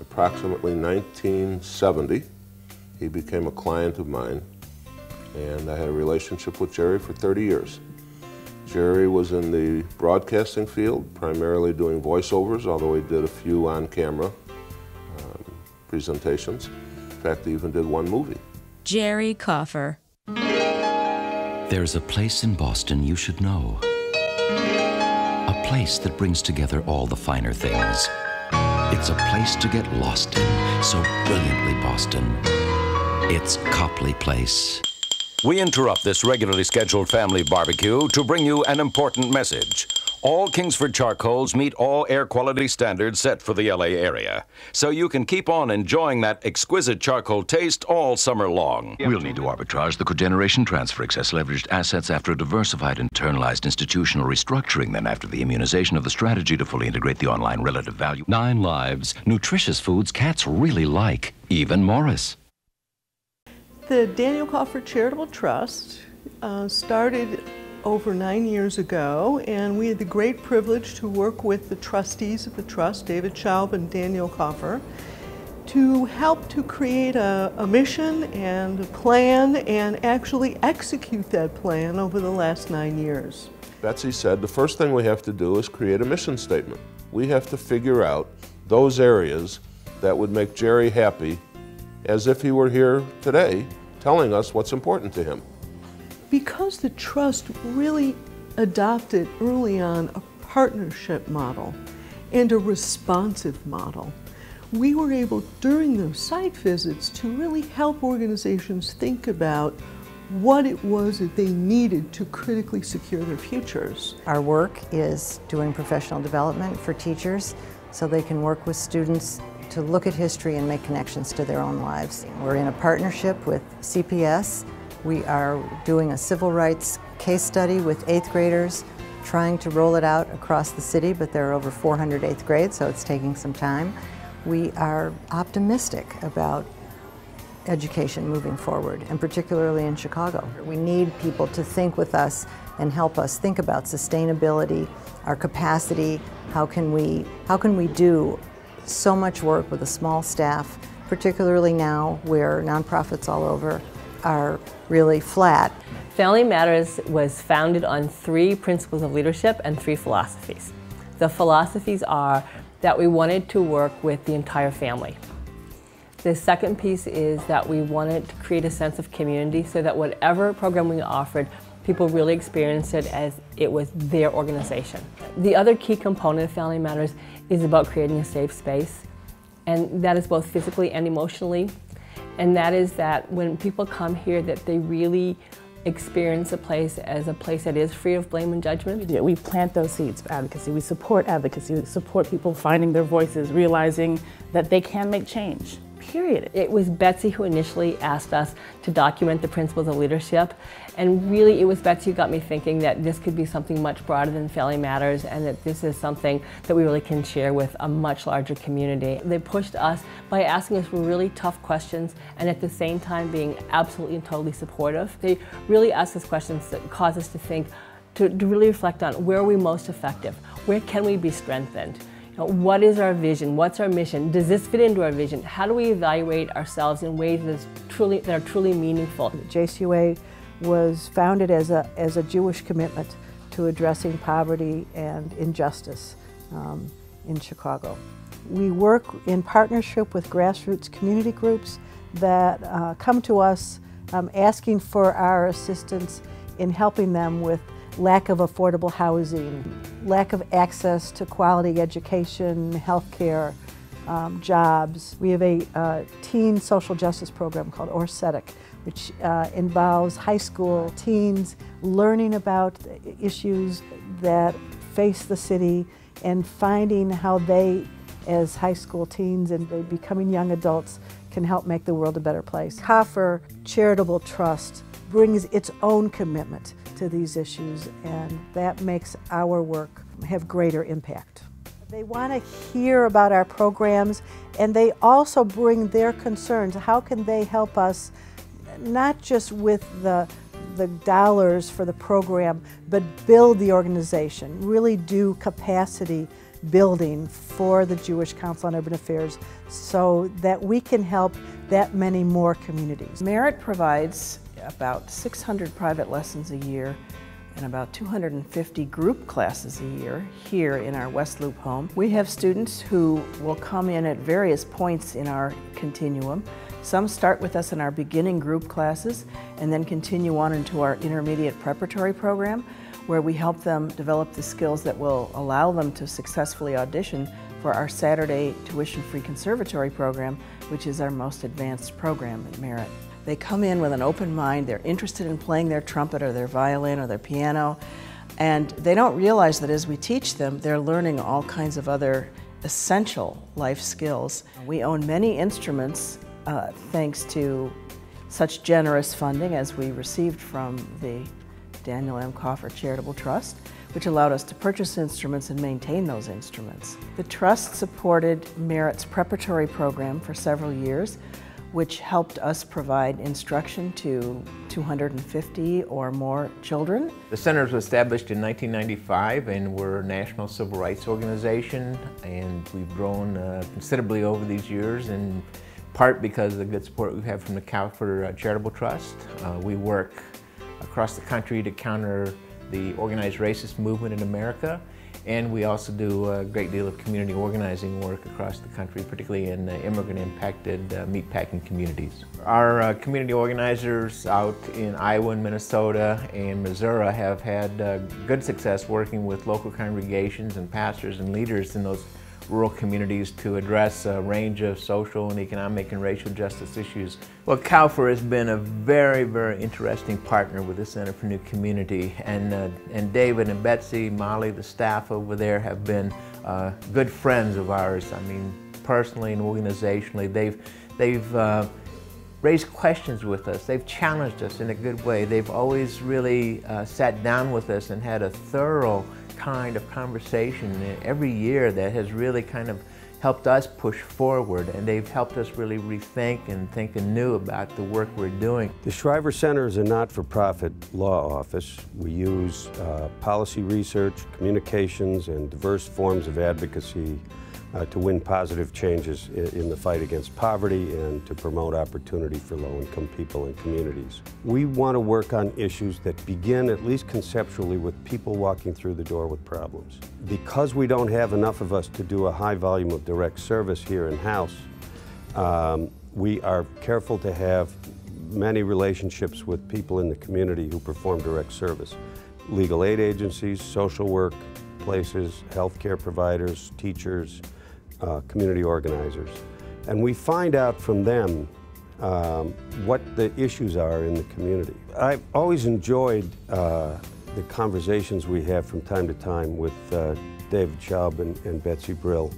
approximately 1970. He became a client of mine, and I had a relationship with Jerry for 30 years. Jerry was in the broadcasting field, primarily doing voiceovers, although he did a few on-camera um, presentations. In fact, he even did one movie. Jerry Kaufherr. There's a place in Boston you should know. A place that brings together all the finer things. It's a place to get lost in, so brilliantly Boston. It's Copley Place. We interrupt this regularly scheduled family barbecue to bring you an important message. All Kingsford charcoals meet all air quality standards set for the LA area. So you can keep on enjoying that exquisite charcoal taste all summer long. We'll need to arbitrage the cogeneration transfer excess leveraged assets after a diversified internalized institutional restructuring, then after the immunization of the strategy to fully integrate the online relative value. Nine lives, nutritious foods cats really like, even Morris. The Daniel Kaufherr Charitable Trust uh, started over nine years ago, and we had the great privilege to work with the trustees of the trust, David Schaub and Daniel Kaufherr, to help to create a, a, mission and a plan and actually execute that plan over the last nine years. Betsy said the first thing we have to do is create a mission statement. We have to figure out those areas that would make Jerry happy as if he were here today telling us what's important to him because the trust really adopted early on a partnership model and a responsive model, we were able during those site visits to really help organizations think about what it was that they needed to critically secure their futures. Our work is doing professional development for teachers so they can work with students to look at history and make connections to their own lives. We're in a partnership with CPS we are doing a civil rights case study with eighth graders, trying to roll it out across the city, but there are over 400 eighth grades, so it's taking some time. We are optimistic about education moving forward, and particularly in Chicago. We need people to think with us and help us think about sustainability, our capacity, how can we, how can we do so much work with a small staff, particularly now where nonprofits all over are really flat. Family Matters was founded on three principles of leadership and three philosophies. The philosophies are that we wanted to work with the entire family. The second piece is that we wanted to create a sense of community so that whatever program we offered, people really experienced it as it was their organization. The other key component of Family Matters is about creating a safe space, and that is both physically and emotionally and that is that when people come here that they really experience a place as a place that is free of blame and judgment. We plant those seeds of advocacy. We support advocacy. We support people finding their voices, realizing that they can make change period. It was Betsy who initially asked us to document the principles of leadership. And really, it was Betsy who got me thinking that this could be something much broader than Family Matters and that this is something that we really can share with a much larger community. They pushed us by asking us really tough questions and at the same time being absolutely and totally supportive. They really asked us questions that caused us to think, to, to really reflect on where are we most effective? Where can we be strengthened? What is our vision? What's our mission? Does this fit into our vision? How do we evaluate ourselves in ways that, truly, that are truly meaningful? JCUA was founded as a, as a Jewish commitment to addressing poverty and injustice um, in Chicago. We work in partnership with grassroots community groups that uh, come to us um, asking for our assistance in helping them with lack of affordable housing, lack of access to quality education, health care, um, jobs. We have a uh, teen social justice program called Or Tzedek, which uh, involves high school teens learning about issues that face the city and finding how they, as high school teens and becoming young adults, can help make the world a better place. Kaufherr Charitable Trust brings its own commitment to these issues, and that makes our work have greater impact. They want to hear about our programs, and they also bring their concerns. How can they help us, not just with the the dollars for the program, but build the organization, really do capacity building for the Jewish Council on Urban Affairs so that we can help that many more communities. Merit provides about 600 private lessons a year and about 250 group classes a year here in our West Loop home. We have students who will come in at various points in our continuum. Some start with us in our beginning group classes and then continue on into our intermediate preparatory program where we help them develop the skills that will allow them to successfully audition for our Saturday tuition-free conservatory program, which is our most advanced program at Merit. They come in with an open mind, they're interested in playing their trumpet or their violin or their piano, and they don't realize that as we teach them, they're learning all kinds of other essential life skills. We own many instruments uh, thanks to such generous funding as we received from the Daniel M. Kaufherr Charitable Trust, which allowed us to purchase instruments and maintain those instruments. The Trust supported Merit's preparatory program for several years, which helped us provide instruction to 250 or more children. The center was established in 1995 and we're a national civil rights organization and we've grown uh, considerably over these years in part because of the good support we have from the Kaufherr uh, Charitable Trust. Uh, we work across the country to counter the organized racist movement in America and we also do a great deal of community organizing work across the country, particularly in immigrant-impacted uh, meatpacking communities. Our uh, community organizers out in Iowa and Minnesota and Missouri have had uh, good success working with local congregations and pastors and leaders in those rural communities to address a range of social and economic and racial justice issues. Well, Kaufherr has been a very, very interesting partner with the Center for New Community, and, uh, and David and Betsy, Molly, the staff over there have been uh, good friends of ours. I mean, personally and organizationally, they've, they've uh, raised questions with us. They've challenged us in a good way. They've always really uh, sat down with us and had a thorough kind of conversation every year that has really kind of helped us push forward and they've helped us really rethink and think anew about the work we're doing. The Shriver Center is a not-for-profit law office. We use uh, policy research, communications, and diverse forms of advocacy uh, to win positive changes in the fight against poverty and to promote opportunity for low-income people and communities. We want to work on issues that begin, at least conceptually, with people walking through the door with problems. Because we don't have enough of us to do a high volume of direct service here in-house, um, we are careful to have many relationships with people in the community who perform direct service. Legal aid agencies, social work places, healthcare providers, teachers, uh, community organizers. And we find out from them um, what the issues are in the community. I've always enjoyed uh, the conversations we have from time to time with uh, David Schaub and, and Betsy Brill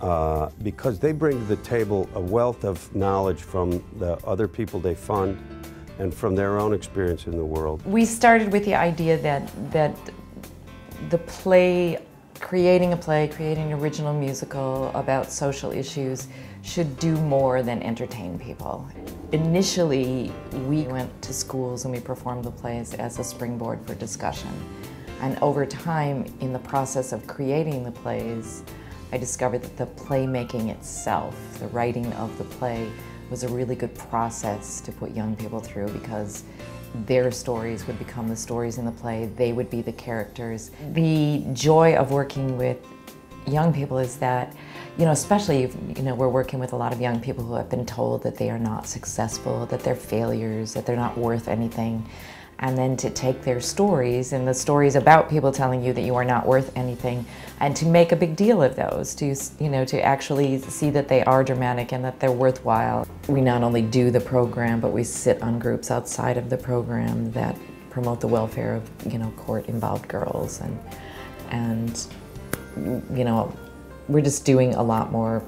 uh, because they bring to the table a wealth of knowledge from the other people they fund and from their own experience in the world. We started with the idea that, that the play creating a play, creating an original musical about social issues should do more than entertain people. Initially, we went to schools and we performed the plays as a springboard for discussion. And over time, in the process of creating the plays, I discovered that the playmaking itself, the writing of the play, was a really good process to put young people through because their stories would become the stories in the play. They would be the characters. The joy of working with young people is that, you know, especially you know, we're working with a lot of young people who have been told that they are not successful, that they're failures, that they're not worth anything and then to take their stories and the stories about people telling you that you are not worth anything and to make a big deal of those to you know to actually see that they are dramatic and that they're worthwhile. We not only do the program but we sit on groups outside of the program that promote the welfare of you know court involved girls and and you know we're just doing a lot more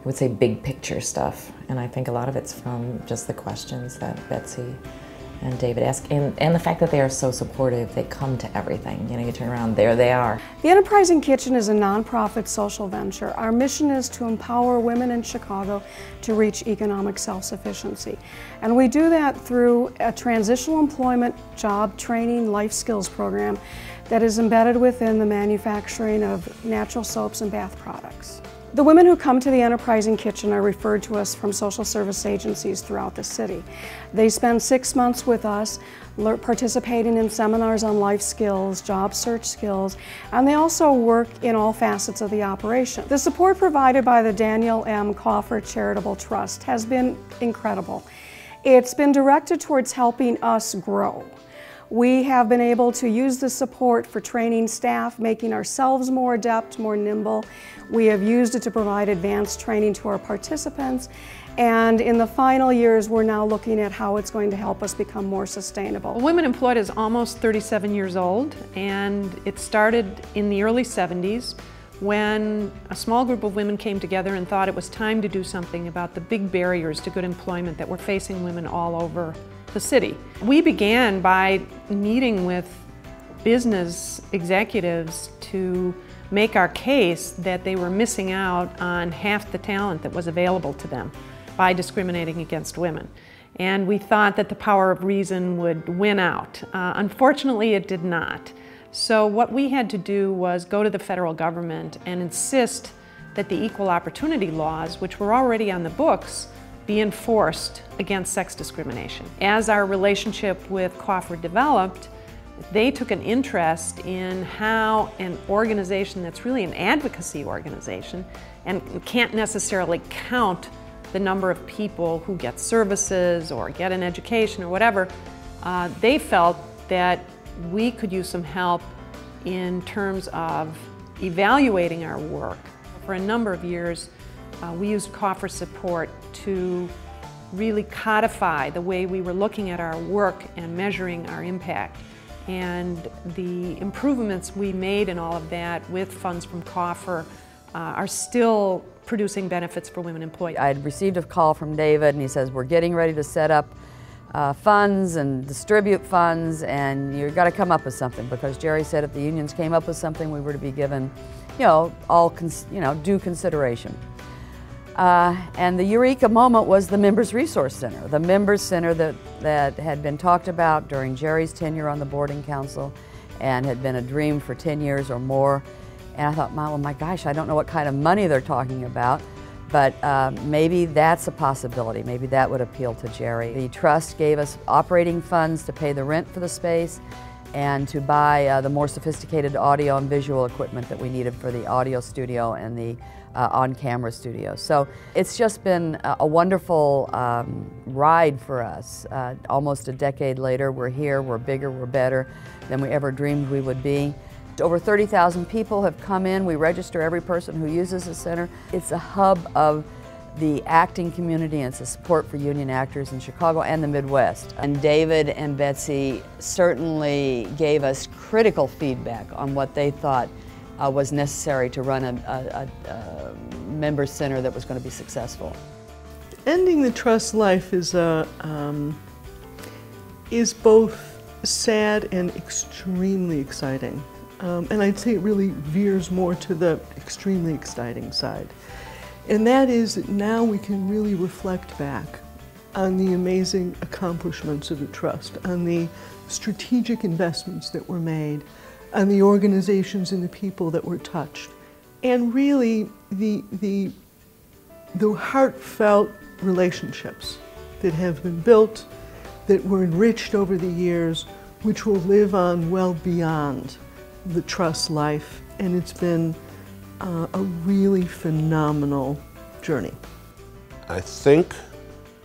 I would say big picture stuff. And I think a lot of it's from just the questions that Betsy and David ask, and, and the fact that they are so supportive, they come to everything. You know, you turn around, there they are. The Enterprising Kitchen is a nonprofit social venture. Our mission is to empower women in Chicago to reach economic self-sufficiency. And we do that through a transitional employment, job training, life skills program that is embedded within the manufacturing of natural soaps and bath products. The women who come to the Enterprising Kitchen are referred to us from social service agencies throughout the city. They spend six months with us participating in seminars on life skills, job search skills, and they also work in all facets of the operation. The support provided by the Daniel M. Kaufherr Charitable Trust has been incredible. It's been directed towards helping us grow. We have been able to use the support for training staff, making ourselves more adept, more nimble. We have used it to provide advanced training to our participants. And in the final years, we're now looking at how it's going to help us become more sustainable. Women Employed is almost 37 years old, and it started in the early 70s when a small group of women came together and thought it was time to do something about the big barriers to good employment that were facing women all over the city. We began by meeting with business executives to make our case that they were missing out on half the talent that was available to them by discriminating against women. And we thought that the power of reason would win out. Uh, unfortunately, it did not. So what we had to do was go to the federal government and insist that the equal opportunity laws, which were already on the books, be enforced against sex discrimination. As our relationship with Crawford developed, they took an interest in how an organization that's really an advocacy organization and can't necessarily count the number of people who get services or get an education or whatever, uh, they felt that we could use some help in terms of evaluating our work. For a number of years, uh, we used Kaufherr support to really codify the way we were looking at our work and measuring our impact. And the improvements we made in all of that with funds from Kaufherr uh, are still producing benefits for women employed. I had received a call from David and he says, we're getting ready to set up uh, funds and distribute funds and you've got to come up with something because Jerry said if the unions came up with something we were to be given, you know, all, you know, due consideration. Uh, and the eureka moment was the Members Resource Center, the Members Center that, that had been talked about during Jerry's tenure on the boarding council and had been a dream for 10 years or more. And I thought, well, my gosh, I don't know what kind of money they're talking about, but uh, maybe that's a possibility. Maybe that would appeal to Jerry. The trust gave us operating funds to pay the rent for the space and to buy uh, the more sophisticated audio and visual equipment that we needed for the audio studio and the uh, on-camera studio. So it's just been a, wonderful um, ride for us. Uh, almost a decade later, we're here, we're bigger, we're better than we ever dreamed we would be. Over 30,000 people have come in. We register every person who uses the center. It's a hub of the acting community and it's a support for union actors in Chicago and the Midwest. And David and Betsy certainly gave us critical feedback on what they thought uh, was necessary to run a, a, a, member center that was going to be successful. Ending the trust life is a um, is both sad and extremely exciting. Um, and I'd say it really veers more to the extremely exciting side. And that is that now we can really reflect back on the amazing accomplishments of the trust, on the strategic investments that were made, on the organizations and the people that were touched. And really the, the, the heartfelt relationships that have been built, that were enriched over the years, which will live on well beyond the trust life. And it's been uh, a really phenomenal journey. I think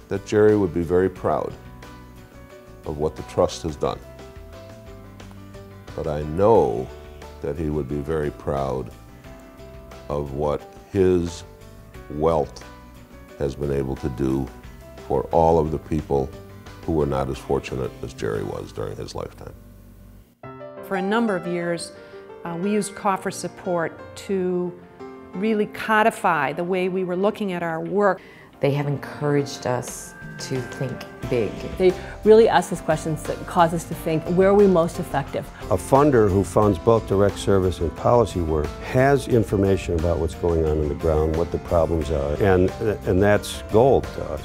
that Jerry would be very proud of what the trust has done but I know that he would be very proud of what his wealth has been able to do for all of the people who were not as fortunate as Jerry was during his lifetime. For a number of years, uh, we used Kaufherr support to really codify the way we were looking at our work. They have encouraged us to think big. They really ask us questions that cause us to think, where are we most effective? A funder who funds both direct service and policy work has information about what's going on on the ground, what the problems are, and, and that's gold to us.